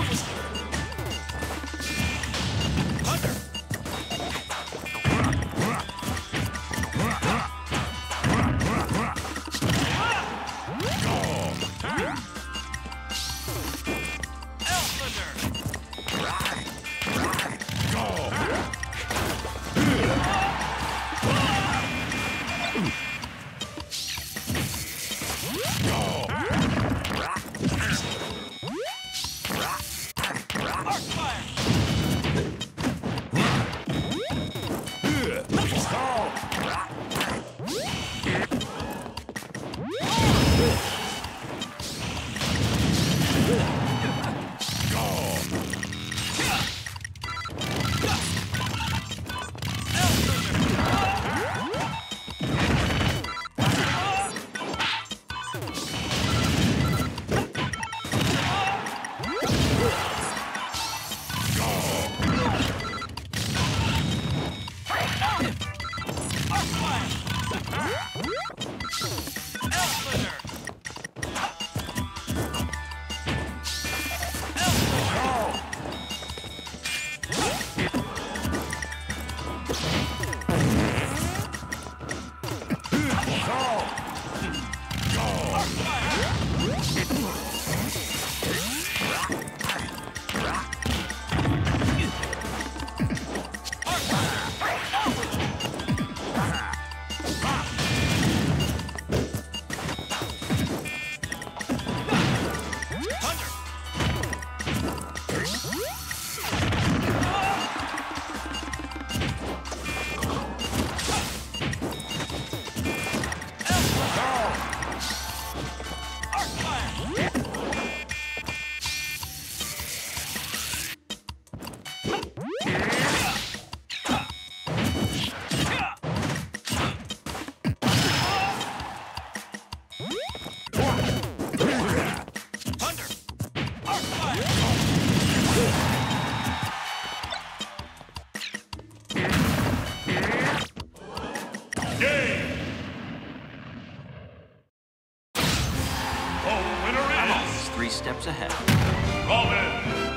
Game! The winner three steps ahead. Robin!